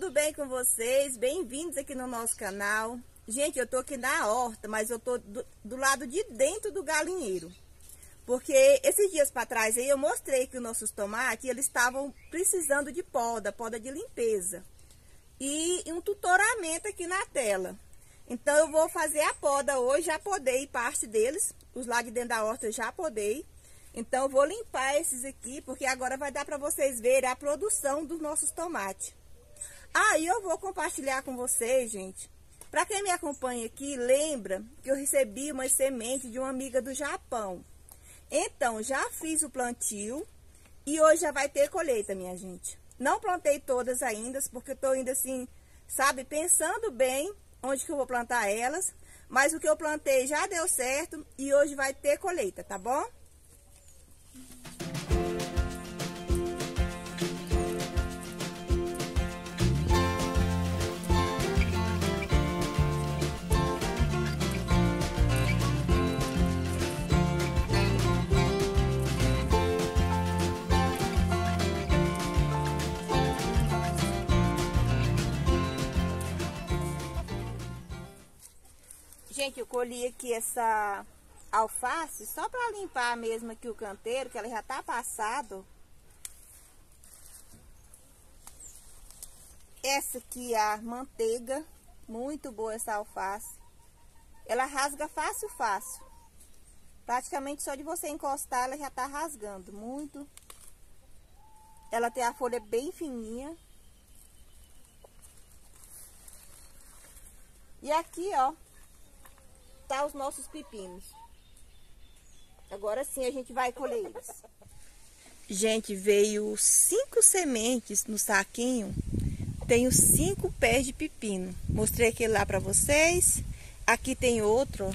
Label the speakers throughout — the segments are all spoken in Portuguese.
Speaker 1: tudo bem com vocês? Bem-vindos aqui no nosso canal. Gente, eu tô aqui na horta, mas eu tô do, do lado de dentro do galinheiro. Porque esses dias para trás aí eu mostrei que os nossos tomates, eles estavam precisando de poda, poda de limpeza. E um tutoramento aqui na tela. Então eu vou fazer a poda hoje, já podei parte deles, os lá de dentro da horta eu já podei. Então eu vou limpar esses aqui, porque agora vai dar para vocês verem a produção dos nossos tomates. Aí ah, eu vou compartilhar com vocês, gente. Para quem me acompanha aqui, lembra que eu recebi uma semente de uma amiga do Japão. Então, já fiz o plantio e hoje já vai ter colheita, minha gente. Não plantei todas ainda, porque eu tô ainda assim, sabe, pensando bem onde que eu vou plantar elas. Mas o que eu plantei já deu certo e hoje vai ter colheita, tá bom? Gente, eu colhi aqui essa alface só para limpar mesmo aqui o canteiro, que ela já tá passado. Essa aqui é a manteiga, muito boa essa alface. Ela rasga fácil, fácil. Praticamente só de você encostar ela já tá rasgando, muito. Ela tem a folha bem fininha. E aqui, ó, tá os nossos pepinos. Agora sim a gente vai colher eles. Gente, veio cinco sementes no saquinho. Tenho cinco pés de pepino. Mostrei aquele lá para vocês. Aqui tem outro,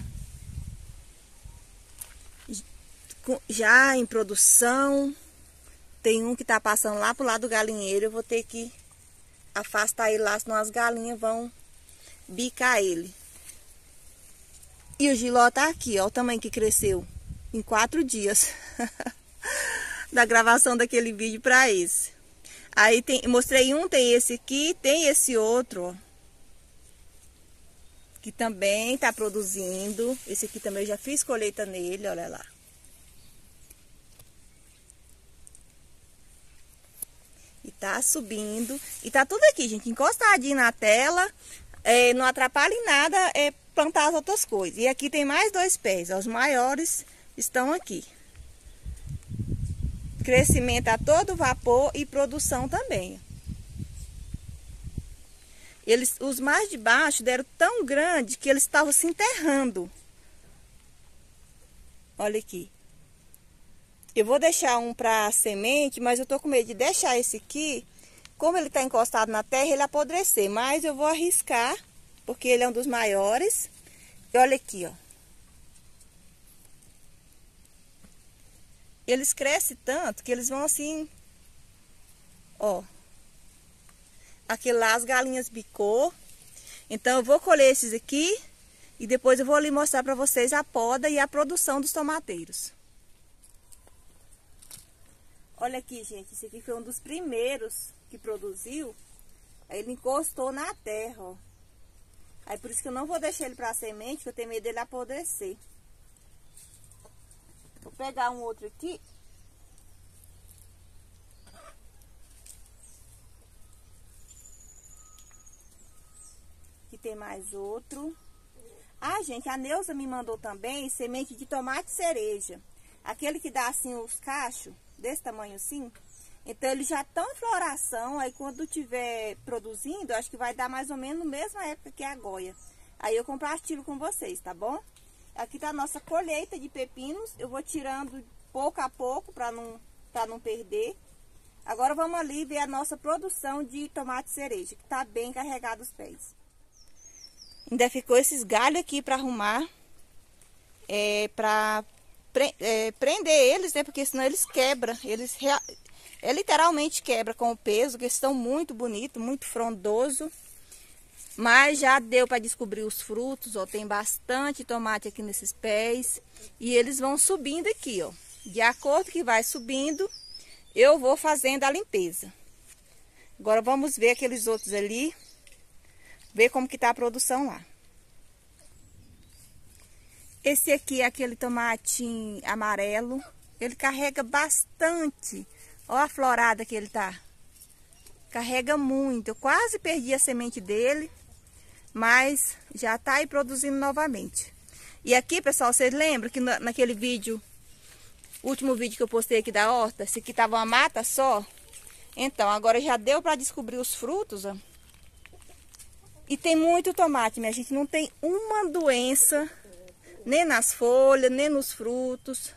Speaker 1: Já em produção. Tem um que tá passando lá pro lado do galinheiro. Eu vou ter que afastar ele lá, senão as galinhas vão bicar ele. E o giló tá aqui, ó, o tamanho que cresceu em quatro dias da gravação daquele vídeo para esse. Aí tem, mostrei um, tem esse aqui, tem esse outro, ó, que também tá produzindo. Esse aqui também eu já fiz colheita nele, olha lá. E tá subindo. E tá tudo aqui, gente, encostadinho na tela. É, não atrapalha em nada, é plantar as outras coisas. E aqui tem mais dois pés, os maiores estão aqui. Crescimento a todo vapor e produção também. Eles, os mais de baixo deram tão grande que eles estavam se enterrando. Olha aqui. Eu vou deixar um para semente, mas eu tô com medo de deixar esse aqui. Como ele está encostado na terra, ele apodrecer. Mas eu vou arriscar porque ele é um dos maiores. E olha aqui, ó. Eles crescem tanto que eles vão assim, ó. Aquele lá as galinhas bicou. Então eu vou colher esses aqui e depois eu vou ali mostrar para vocês a poda e a produção dos tomateiros. Olha aqui, gente, esse aqui foi um dos primeiros que produziu. Ele encostou na terra, ó. Aí por isso que eu não vou deixar ele para semente, que eu tenho medo dele apodrecer. Vou pegar um outro aqui. Aqui tem mais outro. Ah, gente, a Neuza me mandou também semente de tomate cereja. Aquele que dá assim os cachos, desse tamanho assim. Então, eles já estão em floração, aí quando tiver produzindo, acho que vai dar mais ou menos na mesma época que a goia. Aí eu compartilho com vocês, tá bom? Aqui tá a nossa colheita de pepinos, eu vou tirando pouco a pouco para não, pra não perder. Agora vamos ali ver a nossa produção de tomate cereja, que tá bem carregado os pés. Ainda ficou esses galhos aqui para arrumar, é, para pre, é, prender eles, né? Porque senão eles quebram, eles é literalmente quebra com o peso, que estão muito bonito, muito frondoso. Mas já deu para descobrir os frutos, ó, tem bastante tomate aqui nesses pés. E eles vão subindo aqui, ó. De acordo que vai subindo, eu vou fazendo a limpeza. Agora vamos ver aqueles outros ali. Ver como que tá a produção lá. Esse aqui é aquele tomate amarelo. Ele carrega bastante. Olha a florada que ele tá. Carrega muito. Eu quase perdi a semente dele. Mas já tá aí produzindo novamente. E aqui, pessoal, vocês lembram que naquele vídeo, último vídeo que eu postei aqui da horta, esse aqui tava uma mata só. Então, agora já deu para descobrir os frutos, ó. E tem muito tomate, minha gente. Não tem uma doença, nem nas folhas, nem nos frutos.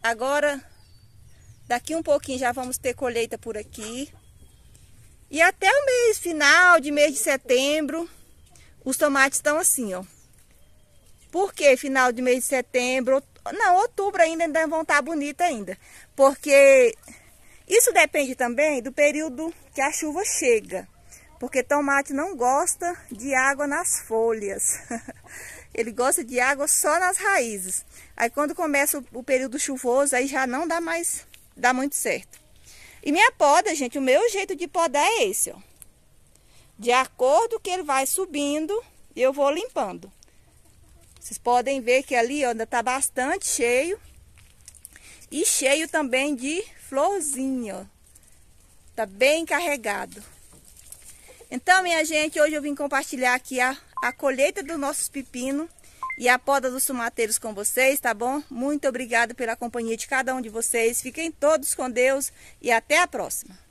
Speaker 1: Agora, daqui um pouquinho já vamos ter colheita por aqui. E até o mês final de mês de setembro, os tomates estão assim, ó. Por que final de mês de setembro? Não, outubro ainda, ainda vão estar bonita ainda. Porque isso depende também do período que a chuva chega. Porque tomate não gosta de água nas folhas. Ele gosta de água só nas raízes. Aí quando começa o período chuvoso, aí já não dá mais, dá muito certo. E minha poda, gente, o meu jeito de podar é esse, ó. De acordo que ele vai subindo, eu vou limpando. Vocês podem ver que ali ó, ainda tá bastante cheio. E cheio também de florzinha, ó. Tá bem carregado. Então, minha gente, hoje eu vim compartilhar aqui a, a colheita dos nossos pepinos e a poda dos tomateiros com vocês, tá bom? Muito obrigada pela companhia de cada um de vocês. Fiquem todos com Deus e até a próxima.